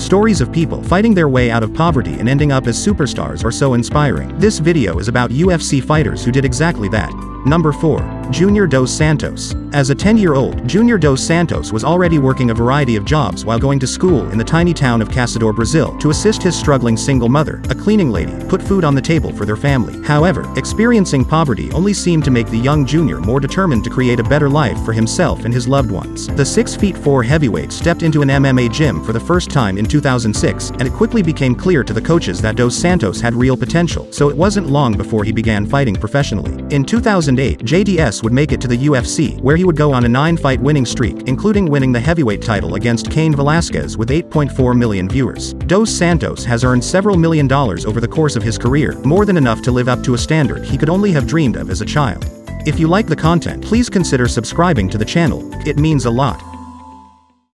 Stories of people fighting their way out of poverty and ending up as superstars are so inspiring. This video is about UFC fighters who did exactly that. Number 4. Junior Dos Santos. As a 10-year-old, Junior Dos Santos was already working a variety of jobs while going to school in the tiny town of Caçador, Brazil, to assist his struggling single mother, a cleaning lady, put food on the table for their family. However, experiencing poverty only seemed to make the young Junior more determined to create a better life for himself and his loved ones. The 6 feet 4 heavyweight stepped into an MMA gym for the first time in 2006, and it quickly became clear to the coaches that Dos Santos had real potential, so it wasn't long before he began fighting professionally. In 2008, JDS would make it to the UFC, where he would go on a nine-fight winning streak, including winning the heavyweight title against Cain Velasquez with 8.4 million viewers. Dos Santos has earned several million dollars over the course of his career, more than enough to live up to a standard he could only have dreamed of as a child. If you like the content, please consider subscribing to the channel, it means a lot.